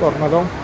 còn mà không?